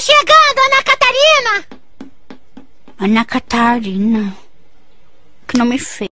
Chegando, Ana Catarina! Ana Catarina. Que nome feio.